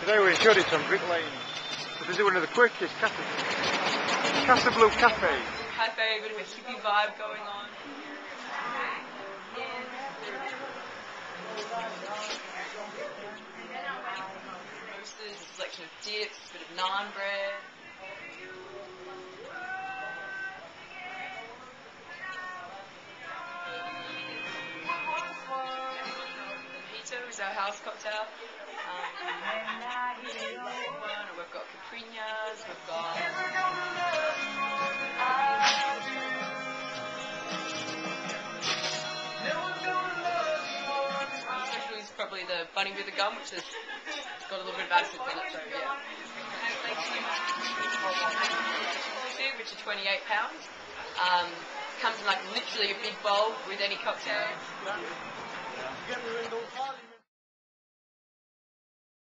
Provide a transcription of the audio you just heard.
Today we're in Shoreditch on Brick Lane to visit one of the quickest cafes. Casa Blue Cafe. Cafe, a bit of a hippie vibe going on. Roasters, a selection of dips, a bit of naan bread. Our house cocktail. Um, we've got caipirinhas, we've got Special is probably the bunny with the gum, which has got a little bit of acid in it, so yeah. Which are 28 pounds. Um, comes in like literally a big bowl with any cocktail.